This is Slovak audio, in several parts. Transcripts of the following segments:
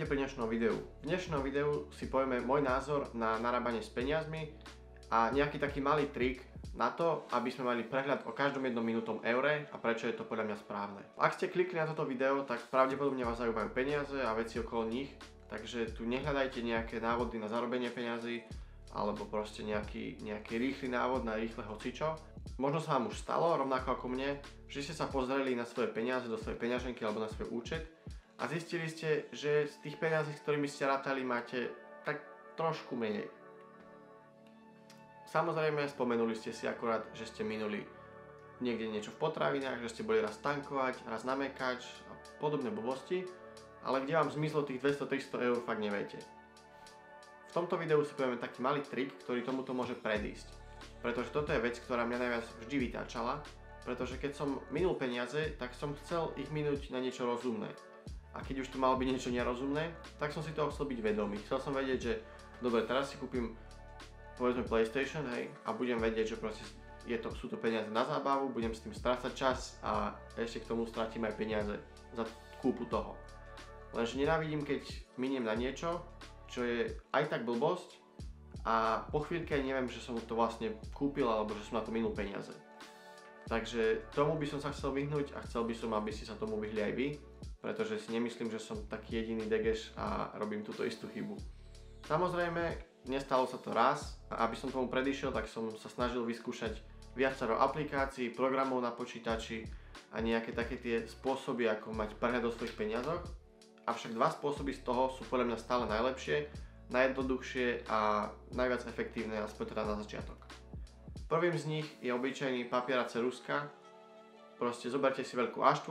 Vítajte pri dnešnom videu. V dnešnom videu si povieme môj názor na narábanie s peniazmi a nejaký taký malý trik na to, aby sme mali prehľad o každom jednom minútom eure a prečo je to podľa mňa správne. Ak ste klikli na toto video, tak pravdepodobne vás zaujímajú peniaze a veci okolo nich, takže tu nehľadajte nejaké návody na zarobenie peniazy alebo proste nejaký, nejaký rýchly návod na rýchle hocičo. Možno sa vám už stalo, rovnako ako mne, že ste sa pozreli na svoje peniaze do svojej peňaženky alebo na svoj účet a zistili ste, že z tých peniazí, s ktorými ste rátali, máte tak trošku menej. Samozrejme, spomenuli ste si akurát, že ste minuli niekde niečo v potravinách, že ste boli raz tankovať, raz na mekač a podobné blbosti, ale kde vám zmizlo tých 200-300 eur, fakt neviete. V tomto videu si povieme taký malý trik, ktorý tomuto môže predísť. Pretože toto je vec, ktorá mňa najviac vždy vytáčala, pretože keď som minul peniaze, tak som chcel ich minúť na niečo rozumné a keď už to malo byť niečo nerozumné, tak som si toho chcel byť vedomý. Chcel som vedieť, že dobre, teraz si kúpim povedzme PlayStation, hej, a budem vedieť, že proste je to, sú to peniaze na zábavu, budem s tým strácať čas a ešte k tomu stratím aj peniaze za kúpu toho. Lenže nenávidím, keď miniem na niečo, čo je aj tak blbosť a po chvíľke neviem, že som to vlastne kúpil alebo že som na to minul peniaze. Takže tomu by som sa chcel vyhnúť a chcel by som, aby si sa tomu vyhli aj vy, pretože si nemyslím, že som taký jediný degeš a robím túto istú chybu. Samozrejme, nestalo sa to raz aby som tomu predišiel, tak som sa snažil vyskúšať viacero aplikácií, programov na počítači a nejaké také tie spôsoby, ako mať prehľad o svojich peniazoch. Avšak dva spôsoby z toho sú podľa mňa stále najlepšie, najjednoduchšie a najviac efektívne, aspoň teda na začiatok. Prvým z nich je obyčajný papier a ceruska. Proste zoberte si veľkú A4,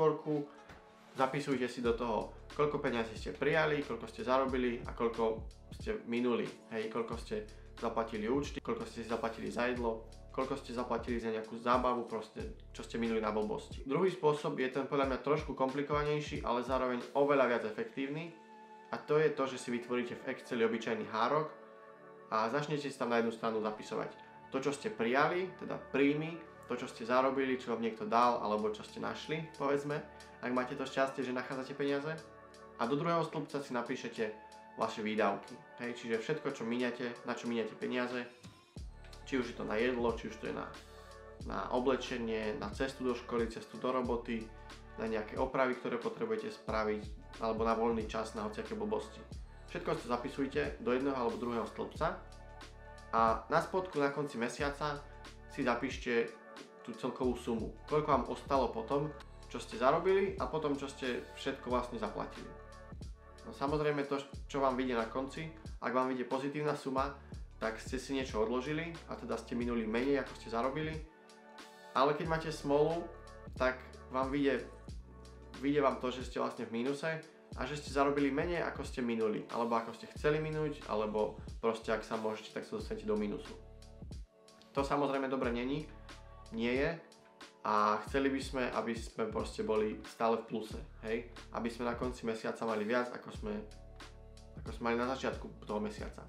zapisujte si do toho, koľko peniazí ste prijali, koľko ste zarobili a koľko ste minuli. Hej, koľko ste zaplatili účty, koľko ste si zaplatili za jedlo, koľko ste zaplatili za nejakú zábavu, proste, čo ste minuli na blbosti. Druhý spôsob je ten podľa mňa trošku komplikovanejší, ale zároveň oveľa viac efektívny. A to je to, že si vytvoríte v Exceli obyčajný hárok a začnete si tam na jednu stranu zapisovať to, čo ste prijali, teda príjmy, to, čo ste zarobili, čo vám niekto dal, alebo čo ste našli, povedzme, ak máte to šťastie, že nachádzate peniaze. A do druhého stĺpca si napíšete vaše výdavky. Hej, čiže všetko, čo miniate, na čo miniate peniaze, či už je to na jedlo, či už to je na, na oblečenie, na cestu do školy, cestu do roboty, na nejaké opravy, ktoré potrebujete spraviť, alebo na voľný čas, na hociaké blbosti. Všetko si zapisujte do jedného alebo druhého stĺpca a na spodku na konci mesiaca si zapíšte tú celkovú sumu. Koľko vám ostalo potom, čo ste zarobili a potom, čo ste všetko vlastne zaplatili. No samozrejme to, čo vám vyjde na konci, ak vám vyjde pozitívna suma, tak ste si niečo odložili a teda ste minuli menej, ako ste zarobili. Ale keď máte smolu, tak vám vyjde, vyjde vám to, že ste vlastne v mínuse a že ste zarobili menej ako ste minuli, alebo ako ste chceli minúť, alebo proste ak sa môžete, tak sa dostanete do minusu. To samozrejme dobre není, nie je a chceli by sme, aby sme proste boli stále v pluse, hej? Aby sme na konci mesiaca mali viac, ako sme, ako sme mali na začiatku toho mesiaca.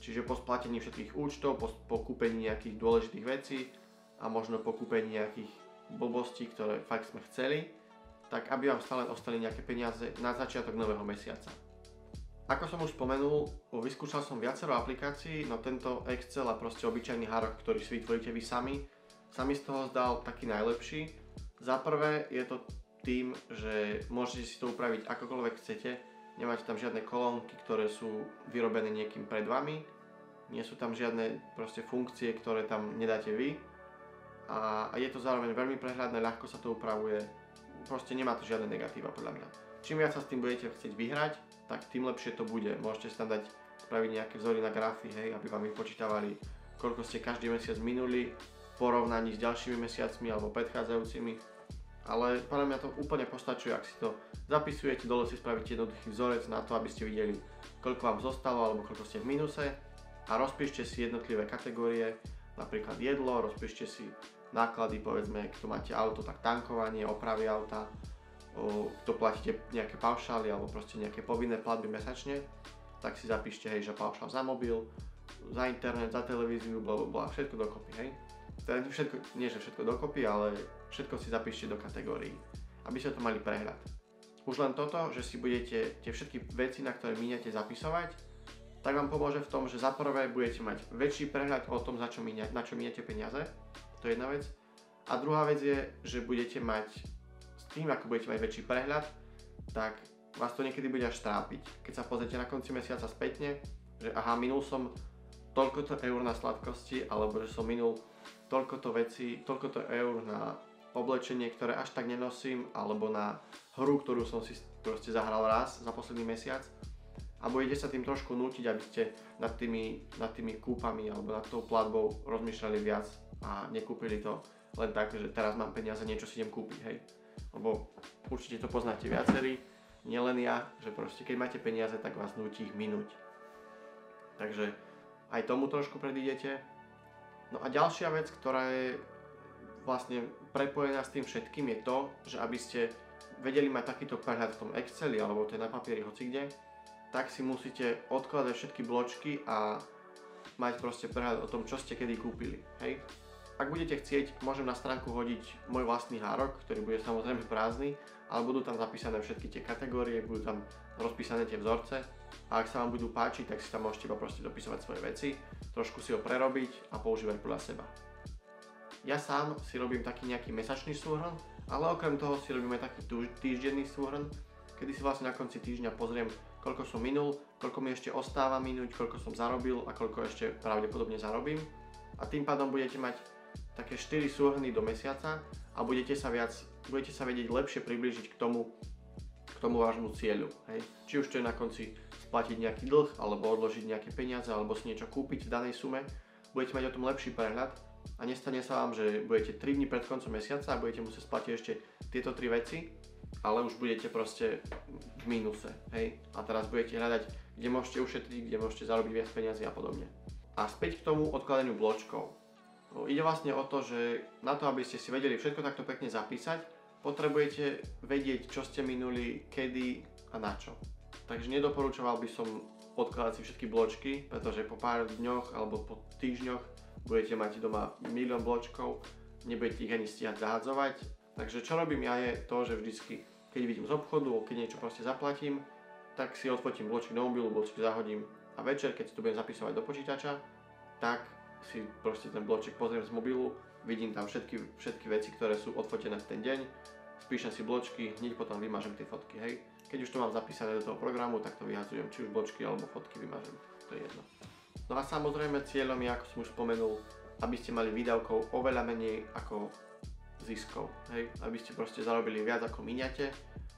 Čiže po splatení všetkých účtov, po, po kúpení nejakých dôležitých vecí a možno po kúpení nejakých blbostí, ktoré fakt sme chceli, tak aby vám stále ostali nejaké peniaze na začiatok nového mesiaca. Ako som už spomenul, vyskúšal som viacero aplikácií, no tento Excel a proste obyčajný hárok, ktorý si vytvoríte vy sami, sa mi z toho zdal taký najlepší. Za prvé je to tým, že môžete si to upraviť akokoľvek chcete, nemáte tam žiadne kolónky, ktoré sú vyrobené niekým pred vami, nie sú tam žiadne proste funkcie, ktoré tam nedáte vy a je to zároveň veľmi prehľadné, ľahko sa to upravuje, proste nemá to žiadne negatíva podľa mňa. Čím viac sa s tým budete chcieť vyhrať, tak tým lepšie to bude. Môžete si tam dať, spraviť nejaké vzory na grafy, hej, aby vám vypočítavali, koľko ste každý mesiac minuli, porovnaní s ďalšími mesiacmi alebo predchádzajúcimi. Ale podľa mňa to úplne postačuje, ak si to zapisujete, dole si spravíte jednoduchý vzorec na to, aby ste videli, koľko vám zostalo alebo koľko ste v minuse a rozpíšte si jednotlivé kategórie, napríklad jedlo, rozpíšte si náklady, povedzme, keď máte auto, tak tankovanie, opravy auta, kto platíte nejaké paušály alebo proste nejaké povinné platby mesačne, tak si zapíšte, hej, že paušál za mobil, za internet, za televíziu, bla, bla, všetko dokopy, hej. Teda všetko, nie že všetko dokopy, ale všetko si zapíšte do kategórií, aby ste to mali prehľad. Už len toto, že si budete tie všetky veci, na ktoré míňate, zapisovať, tak vám pomôže v tom, že za prvé budete mať väčší prehľad o tom, za čo míňa, na čo míňate peniaze. To je jedna vec. A druhá vec je, že budete mať s tým, ako budete mať väčší prehľad, tak vás to niekedy bude až trápiť. Keď sa pozrite na konci mesiaca spätne, že aha, minul som toľkoto eur na sladkosti, alebo že som minul toľkoto veci, toľkoto eur na oblečenie, ktoré až tak nenosím, alebo na hru, ktorú som si proste zahral raz za posledný mesiac a budete sa tým trošku nútiť, aby ste nad tými, nad tými kúpami alebo nad tou platbou rozmýšľali viac a nekúpili to len tak, že teraz mám peniaze, niečo si idem kúpiť, hej. Lebo určite to poznáte viacerí, nielen ja, že proste keď máte peniaze, tak vás nutí ich minúť. Takže aj tomu trošku predídete. No a ďalšia vec, ktorá je vlastne prepojená s tým všetkým je to, že aby ste vedeli mať takýto prehľad v tom Exceli alebo to je na papieri hocikde, tak si musíte odkladať všetky bločky a mať proste prehľad o tom, čo ste kedy kúpili. Hej? Ak budete chcieť, môžem na stránku hodiť môj vlastný hárok, ktorý bude samozrejme prázdny, ale budú tam zapísané všetky tie kategórie, budú tam rozpísané tie vzorce a ak sa vám budú páčiť, tak si tam môžete iba proste dopisovať svoje veci, trošku si ho prerobiť a používať podľa seba. Ja sám si robím taký nejaký mesačný súhrn, ale okrem toho si robíme taký týždenný súhrn, kedy si vlastne na konci týždňa pozriem, koľko som minul, koľko mi ešte ostáva minúť, koľko som zarobil a koľko ešte pravdepodobne zarobím. A tým pádom budete mať také 4 súhrny do mesiaca a budete sa, viac, budete sa vedieť lepšie priblížiť k tomu, k tomu vášmu cieľu. Hej. Či už to je na konci splatiť nejaký dlh, alebo odložiť nejaké peniaze, alebo si niečo kúpiť v danej sume, budete mať o tom lepší prehľad a nestane sa vám, že budete 3 dní pred koncom mesiaca a budete musieť splatiť ešte tieto 3 veci, ale už budete proste v mínuse, hej? A teraz budete hľadať, kde môžete ušetriť, kde môžete zarobiť viac peniazy a podobne. A späť k tomu odkladaniu bločkov. Ide vlastne o to, že na to, aby ste si vedeli všetko takto pekne zapísať, potrebujete vedieť, čo ste minuli, kedy a na čo. Takže nedoporučoval by som odkladať si všetky bločky, pretože po pár dňoch alebo po týždňoch budete mať doma milión bločkov, nebudete ich ani stíhať zahádzovať. Takže čo robím ja je to, že vždycky, keď vidím z obchodu, keď niečo proste zaplatím, tak si odfotím bločky do mobilu, bločky zahodím a večer, keď si to budem zapisovať do počítača, tak si proste ten bloček pozriem z mobilu, vidím tam všetky, všetky veci, ktoré sú odfotené v ten deň, spíšem si bločky, hneď potom vymažem tie fotky, hej. Keď už to mám zapísané do toho programu, tak to vyhazujem, či už bločky alebo fotky vymažem, to je jedno. No a samozrejme cieľom je, ako som už spomenul, aby ste mali výdavkov oveľa menej ako ziskov, hej, aby ste proste zarobili viac ako miniate.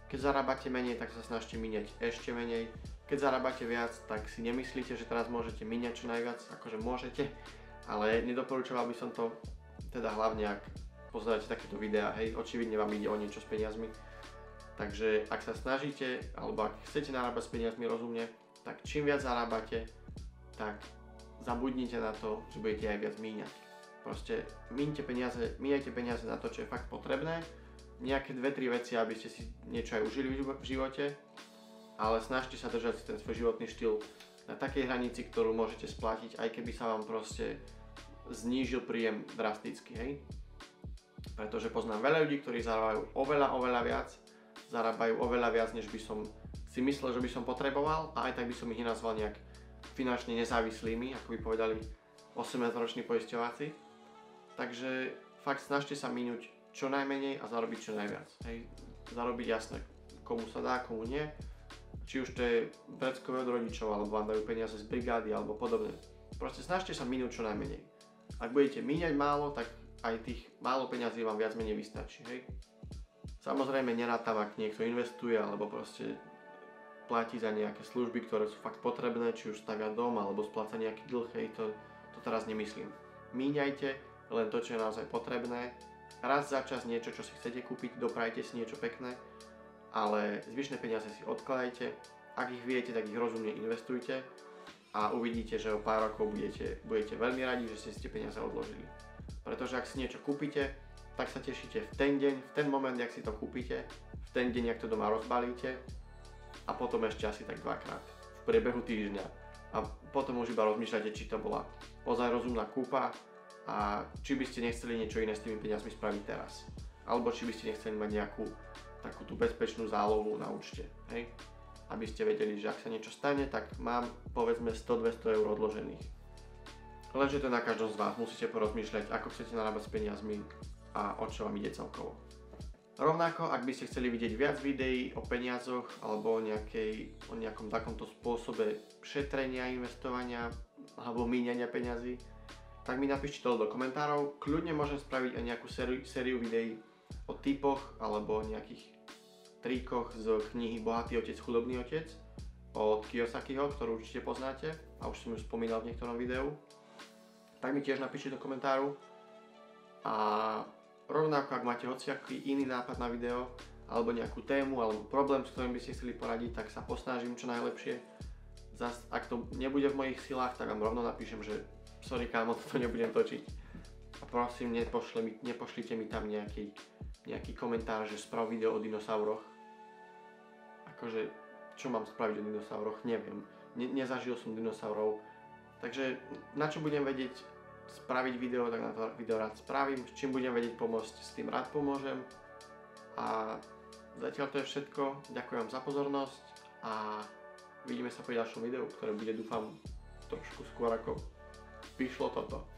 Keď zarábate menej, tak sa snažte miniať ešte menej. Keď zarábate viac, tak si nemyslíte, že teraz môžete miniať čo najviac, akože môžete, ale nedoporučoval by som to, teda hlavne ak pozeráte takéto videá, hej, očividne vám ide o niečo s peniazmi. Takže ak sa snažíte, alebo ak chcete narábať s peniazmi rozumne, tak čím viac zarábate, tak zabudnite na to, že budete aj viac míňať. Proste míňte peniaze, míňajte peniaze na to, čo je fakt potrebné, nejaké dve, tri veci, aby ste si niečo aj užili v živote, ale snažte sa držať ten svoj životný štýl na takej hranici, ktorú môžete splatiť, aj keby sa vám proste znížil príjem drasticky, hej. Pretože poznám veľa ľudí, ktorí zarábajú oveľa, oveľa viac, zarábajú oveľa viac, než by som si myslel, že by som potreboval a aj tak by som ich nenazval nejak finančne nezávislými, ako by povedali 18-roční poisťováci. Takže fakt snažte sa minúť čo najmenej a zarobiť čo najviac. Hej. Zarobiť jasné, komu sa dá, komu nie. Či už to je predskové od rodičov, alebo vám dajú peniaze z brigády, alebo podobne. Proste snažte sa minúť čo najmenej. Ak budete míňať málo, tak aj tých málo peňazí vám viac menej vystačí, hej. Samozrejme nerátam, ak niekto investuje, alebo proste platí za nejaké služby, ktoré sú fakt potrebné, či už stavia dom, alebo spláca nejaký dlh, hej, to, to teraz nemyslím. Míňajte len to, čo je naozaj potrebné. Raz za čas niečo, čo si chcete kúpiť, doprajte si niečo pekné, ale zvyšné peniaze si odkladajte. Ak ich viete, tak ich rozumne investujte a uvidíte, že o pár rokov budete, budete veľmi radi, že ste si tie peniaze odložili. Pretože ak si niečo kúpite, tak sa tešíte v ten deň, v ten moment, ak si to kúpite, v ten deň, ak to doma rozbalíte a potom ešte asi tak dvakrát v priebehu týždňa. A potom už iba rozmýšľate, či to bola ozaj rozumná kúpa a či by ste nechceli niečo iné s tými peniazmi spraviť teraz. Alebo či by ste nechceli mať nejakú takú tú bezpečnú zálohu na účte, hej? Aby ste vedeli, že ak sa niečo stane, tak mám povedzme 100-200 eur odložených. Lenže to na každom z vás, musíte porozmýšľať, ako chcete narábať s peniazmi a o čo vám ide celkovo. Rovnako, ak by ste chceli vidieť viac videí o peniazoch alebo o, nejakej, o nejakom takomto spôsobe šetrenia, investovania alebo míňania peňazí, tak mi napíšte to do komentárov. Kľudne môžem spraviť aj nejakú sériu, sériu videí o typoch alebo o nejakých tríkoch z knihy Bohatý otec, chudobný otec od Kiyosakiho, ktorú určite poznáte a už som ju spomínal v niektorom videu. Tak mi tiež napíšte do komentáru. A Rovnako, ak máte hociaký iný nápad na video, alebo nejakú tému, alebo problém, s ktorým by ste chceli poradiť, tak sa posnažím čo najlepšie. Zas, ak to nebude v mojich silách, tak vám rovno napíšem, že sorry kámo, toto nebudem točiť. A prosím, nepošli mi, nepošlite mi tam nejaký, nejaký komentár, že sprav video o dinosauroch. Akože, čo mám spraviť o dinosauroch, neviem. Ne, nezažil som dinosaurov. Takže na čo budem vedieť, spraviť video, tak na to video rád spravím. S čím budem vedieť pomôcť, s tým rád pomôžem. A zatiaľ to je všetko. Ďakujem za pozornosť a vidíme sa pri ďalšom videu, ktoré bude dúfam trošku skôr ako vyšlo toto.